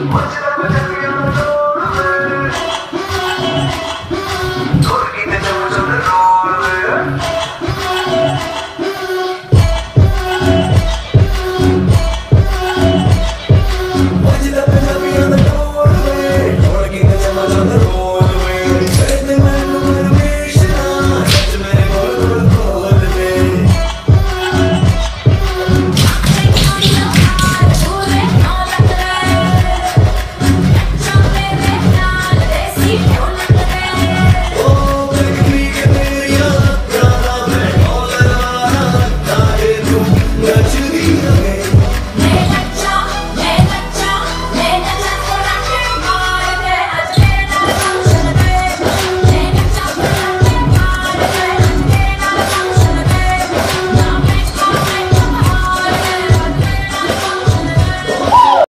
What you